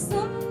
some